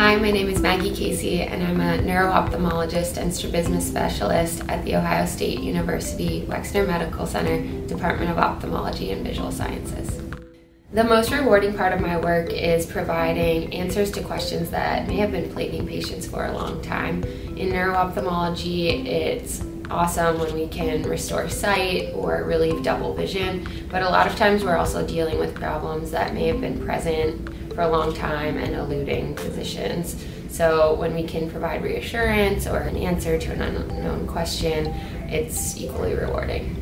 Hi, my name is Maggie Casey, and I'm a neuro-ophthalmologist and strabismus specialist at The Ohio State University Wexner Medical Center, Department of Ophthalmology and Visual Sciences. The most rewarding part of my work is providing answers to questions that may have been plaguing patients for a long time. In neuro-ophthalmology, it's awesome when we can restore sight or relieve double vision, but a lot of times we're also dealing with problems that may have been present for a long time and eluding physicians. So when we can provide reassurance or an answer to an unknown question, it's equally rewarding.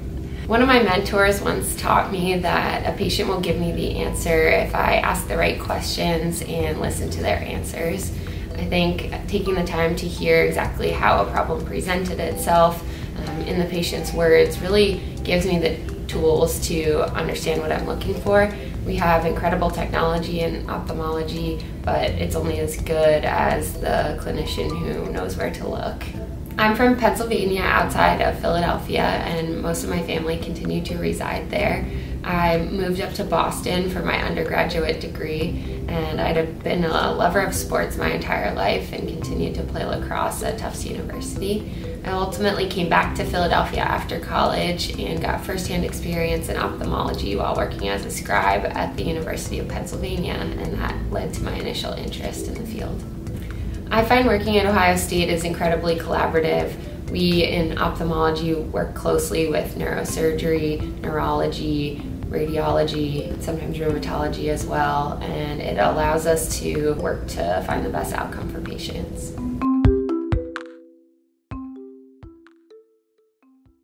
One of my mentors once taught me that a patient will give me the answer if I ask the right questions and listen to their answers. I think taking the time to hear exactly how a problem presented itself um, in the patient's words really gives me the tools to understand what I'm looking for. We have incredible technology in ophthalmology, but it's only as good as the clinician who knows where to look. I'm from Pennsylvania outside of Philadelphia, and most of my family continue to reside there. I moved up to Boston for my undergraduate degree, and I'd been a lover of sports my entire life and continued to play lacrosse at Tufts University. I ultimately came back to Philadelphia after college and got firsthand experience in ophthalmology while working as a scribe at the University of Pennsylvania, and that led to my initial interest in the field. I find working at Ohio State is incredibly collaborative. We in ophthalmology work closely with neurosurgery, neurology, radiology, sometimes rheumatology as well, and it allows us to work to find the best outcome for patients.